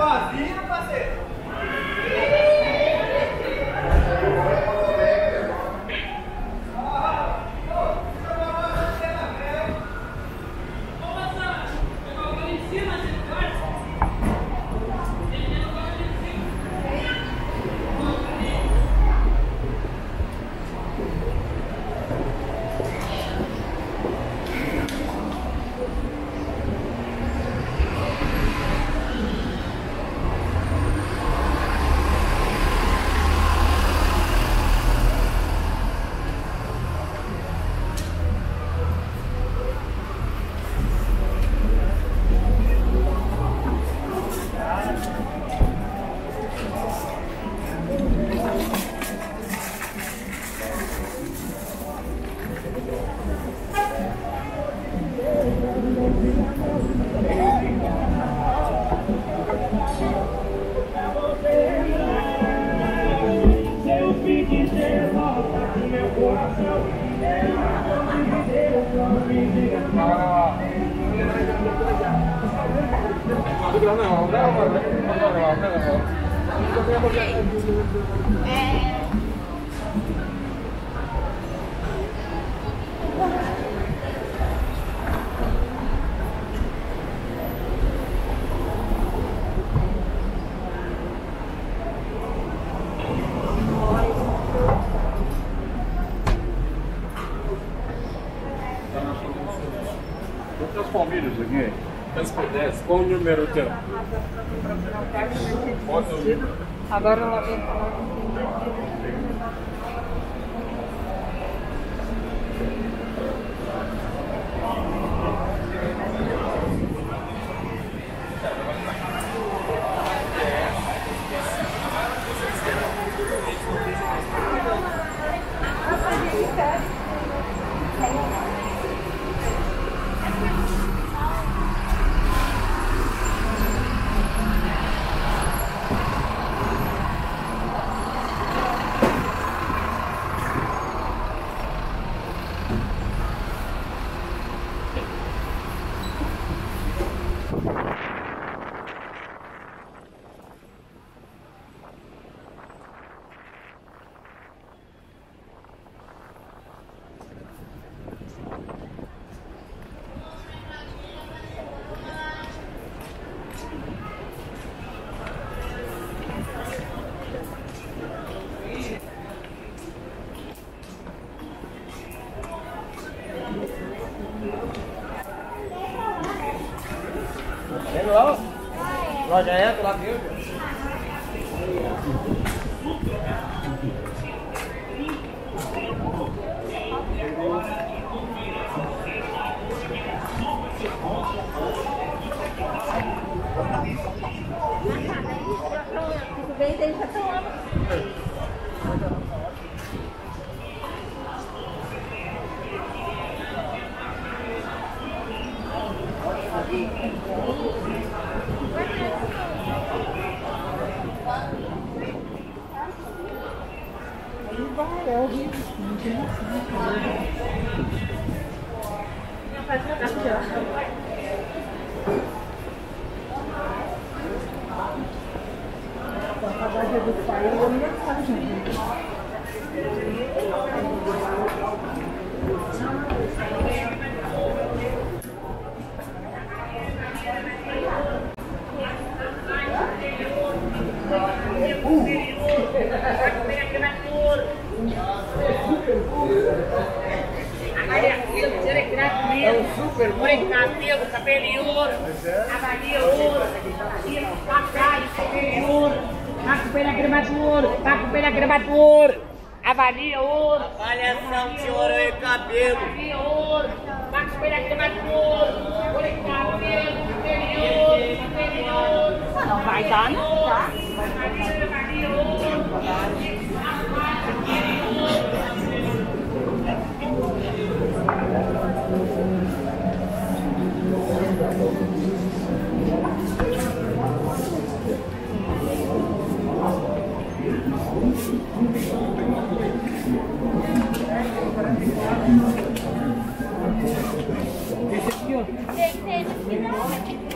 Vai sozinho, parceiro. Quantas palmeiras aqui? Quantas pedestres? Qual o número teu? Bota o número. Agora ela vem Loja é, lá viu? Vem, deixa É horrível. do pai é aniversário, gramatura, paco pela gramatura, avalia ouro, Avaliação, senhor, aí, cabelo. avalia ouro, paco pela gramatura, oi, cabelo superior, superior, Não vai dar, não, tá? avalia ouro, Destekliyor. Destekliyor.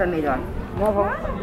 Tá melhor. Vamos.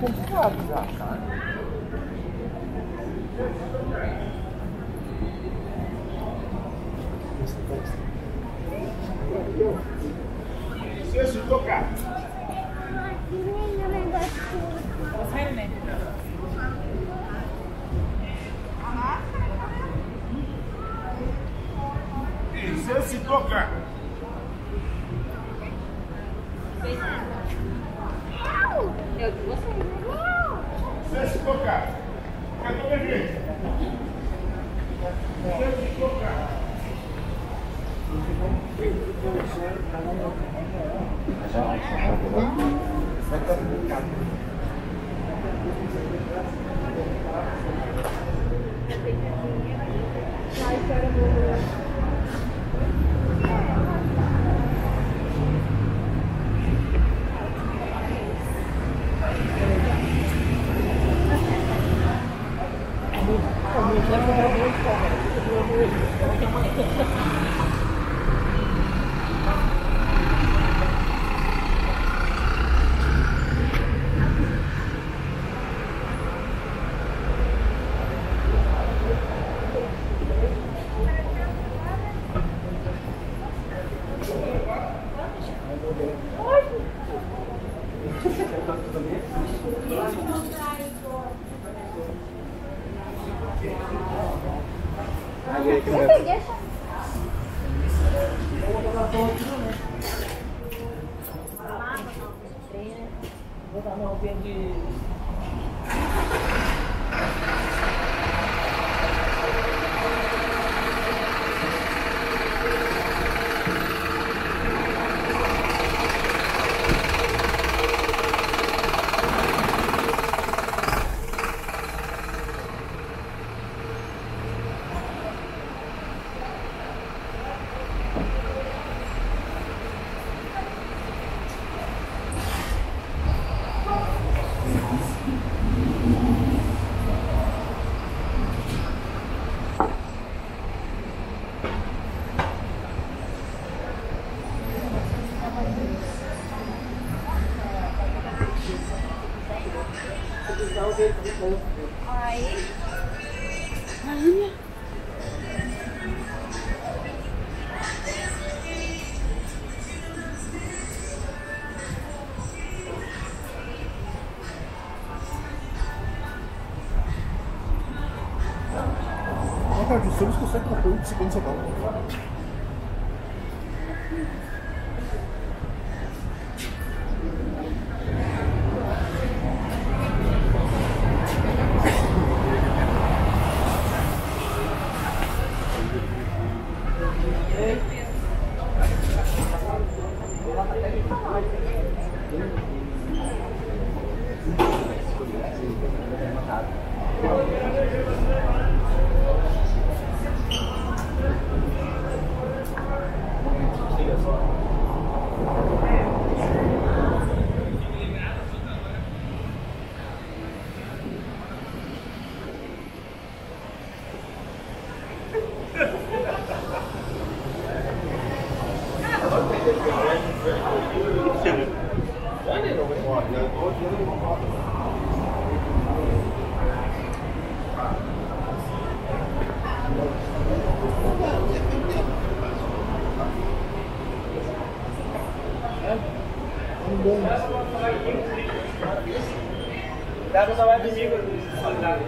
Complicado já, cara. Se tocar. E se se tocar. Eu de vocês, né? Se se tocar. Cadê o bebê? Se se tocar. Orang-orang yang suka, gitu, dua murid, orang yang mana itu? Não, 这个，咱那种文化，也多经历文化。来，咱们再玩儿个。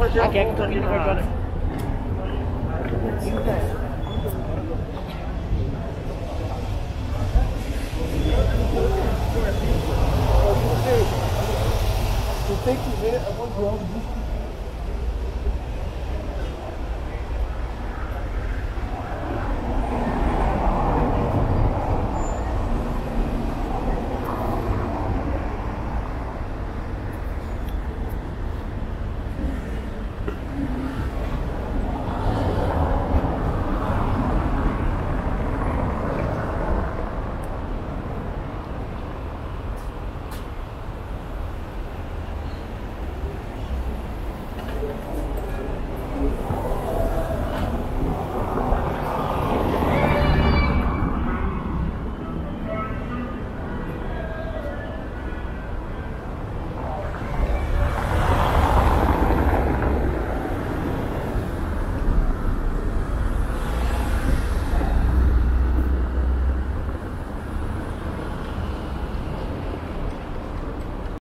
Aqui é que tô indo agora. Tu tem que ver a mão de obra dos